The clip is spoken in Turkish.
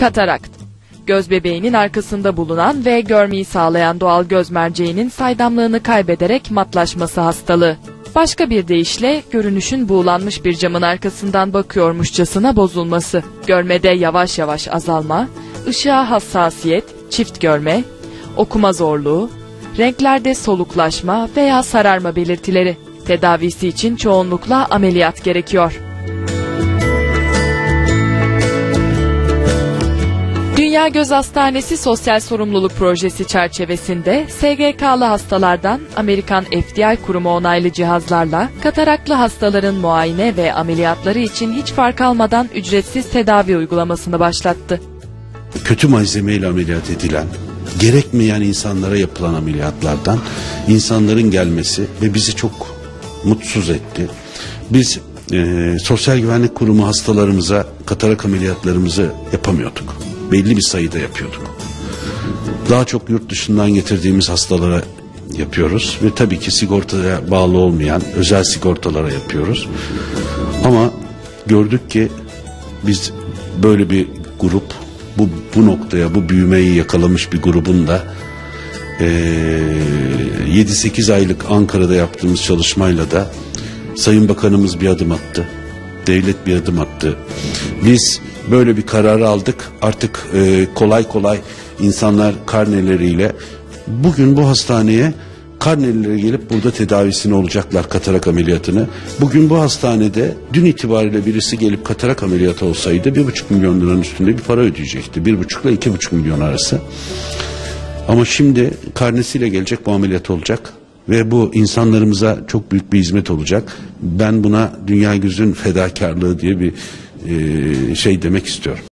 Katarakt. Göz bebeğinin arkasında bulunan ve görmeyi sağlayan doğal göz merceğinin saydamlığını kaybederek matlaşması hastalığı. Başka bir deyişle görünüşün buğulanmış bir camın arkasından bakıyormuşçasına bozulması. Görmede yavaş yavaş azalma, ışığa hassasiyet, çift görme, okuma zorluğu, renklerde soluklaşma veya sararma belirtileri. Tedavisi için çoğunlukla ameliyat gerekiyor. Dünya Göz Hastanesi Sosyal Sorumluluk Projesi çerçevesinde SGK'lı hastalardan Amerikan FDI kurumu onaylı cihazlarla kataraklı hastaların muayene ve ameliyatları için hiç fark almadan ücretsiz tedavi uygulamasını başlattı. kötü malzemeyle ameliyat edilen, gerekmeyen insanlara yapılan ameliyatlardan insanların gelmesi ve bizi çok mutsuz etti. Biz e, Sosyal Güvenlik Kurumu hastalarımıza katarak ameliyatlarımızı yapamıyorduk. Belli bir sayıda yapıyorduk. Daha çok yurt dışından getirdiğimiz hastalara yapıyoruz ve tabii ki sigortaya bağlı olmayan özel sigortalara yapıyoruz. Ama gördük ki biz böyle bir grup bu bu noktaya bu büyümeyi yakalamış bir grubun da eee 7-8 aylık Ankara'da yaptığımız çalışmayla da Sayın Bakanımız bir adım attı. Devlet bir adım attı. Biz böyle bir kararı aldık. Artık eee, kolay kolay insanlar karneleriyle bugün bu hastaneye karnelileri gelip burada tedavisini olacaklar katarak ameliyatını. Bugün bu hastanede dün itibariyle birisi gelip katarak ameliyatı olsaydı bir buçuk milyon liranın üstünde bir para ödeyecekti. Bir buçukla iki buçuk milyon arası. Ama şimdi karnesiyle gelecek bu ameliyat olacak ve bu insanlarımıza çok büyük bir hizmet olacak. Ben buna dünya gözün fedakarlığı diye bir e, şey demek istiyorum.